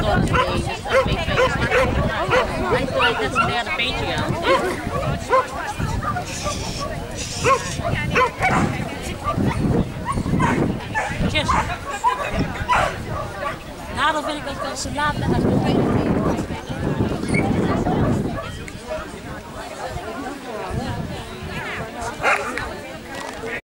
wel door het Eigenlijk net zijn derde aan. Vind ik dat ik als ze laat naar